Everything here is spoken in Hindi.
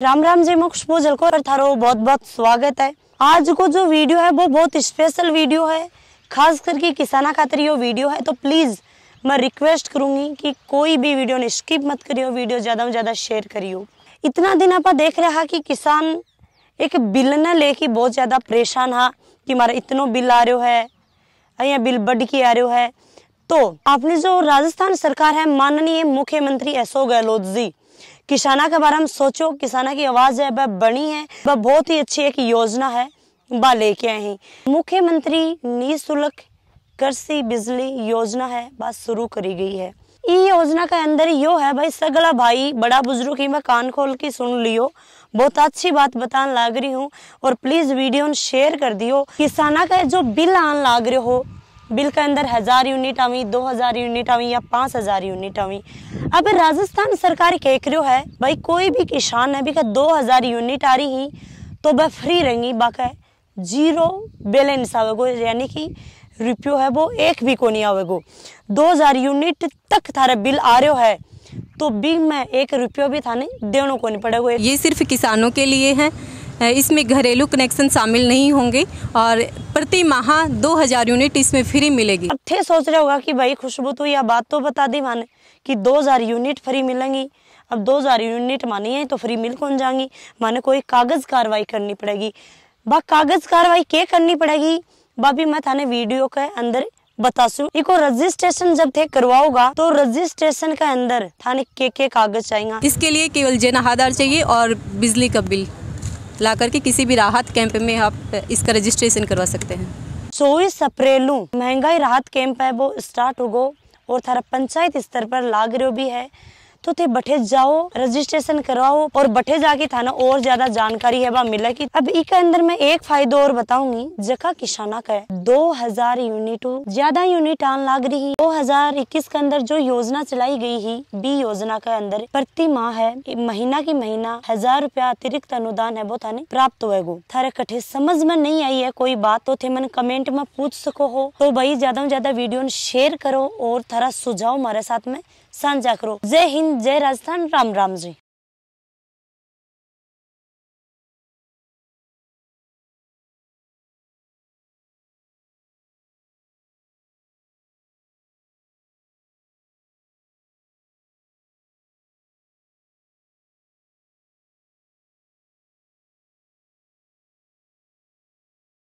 राम राम जी मैं खुशबू जलकोर थारो बहुत बहुत स्वागत है। आज को जो वीडियो है, वो बहुत स्पेशल वीडियो है। खास करके किसाना खातिर ये वीडियो है तो प्लीज़ मैं रिक्वेस्ट करूँगी कि कोई भी वीडियो ने स्किप मत करियो, वीडियो ज़्यादा में ज़्यादा शेयर करियो। इतना दिन आप देख रहा कि किसान एक बिल न लेके बहुत ज़्यादा परेशान हा कि हमारा इतनो बिल आ रहा है या बिल बढ़ के आ रहा है। तो आपने जो राजस्थान सरकार है, माननीय मुख्यमंत्री अशोक गहलोत जी किसाना के बारे में सोचो, किसाना की आवाज़ है, वह बनी है, वह बहुत ही अच्छी एक योजना है, वह लेके आए हैं। मुख्यमंत्री निःशुल्क कृषि बिजली योजना है बात शुरू करी गई है। ये योजना के अंदर यो है, भाई, सगला भाई, बड़ा बुज़ुर्ग की मैं कान खोल के सुन लियो। बहुत अच्छी बात बताने लाग रही हूँ, और प्लीज़ वीडियो शेयर कर दियो। किसाना का जो बिल आन लाग रहे हो बिल के अंदर हज़ार यूनिट आवी, दो हज़ार यूनिट आवी या पाँच हज़ार यूनिट आवी। अब राजस्थान सरकार कह रही है, भाई कोई भी किसान है भी दो हज़ार यूनिट आ रही ही तो वह फ्री रहेंगी, बाका ज़ीरो बैलेंस आवेगो, यानी कि रुपयो है वो एक भी को नहीं आवेगो। दो हज़ार यूनिट तक थारा बिल आ रहा है तो बिल में एक रुपयो भी थाने देने को नहीं पड़ेगा। ये सिर्फ़ किसानों के लिए है इसमें घरेलू कनेक्शन शामिल नहीं होंगे और प्रति माह 2000 यूनिट इसमें फ्री मिलेगी। अब थे सोच रहे होगा कि भाई खुशबू तो यह बात तो बता दी माने कि 2000 यूनिट फ्री मिलेंगी। अब 2000 यूनिट मानी है तो फ्री मिल कौन जाएँगी? माने कोई कागज़ कार्रवाई करनी पड़ेगी। बा कागज़ कार्रवाई क्या करनी पड़ेगी? बाबी मैं थाने वीडियो के अंदर बतासू। इको रजिस्ट्रेशन जब थे करवाओगा तो रजिस्ट्रेशन के अंदर थाने के के कागज़ चाहिए इसके लिए केवल जन आधार चाहिए और बिजली का बिल। ला करके किसी भी राहत कैंप में आप इसका रजिस्ट्रेशन करवा सकते हैं। चौबीस अप्रैल महँगाई राहत कैंप है, वो स्टार्ट हो गो और थारा पंचायत स्तर पर लाग भी है। तो थे बठे जाओ रजिस्ट्रेशन करवाओ और बठे जाके थाना और ज़्यादा जानकारी है मिलेगी अब इके अंदर मैं एक फायदो और बताऊँगी। जका किसाना का दो हज़ार यूनिट, ज़्यादा यूनिट आन लाग रही दो हज़ार इक्कीस के अंदर जो योजना चलाई गई ही, बी योजना के अंदर प्रति माह है महीना की महीना हज़ार रूपया अतिरिक्त अनुदान है, वो थाने प्राप्त होएगो थारे कठे समझ में नहीं आई है, कोई बात तो थे, मन कमेंट में पूछ सको हो। तो भाई, ज़्यादा ज़्यादा वीडियो शेयर करो और थारा सुझाव हमारे साथ में साझा करो। जय हिंद। जय राजस्थान राम राम जी।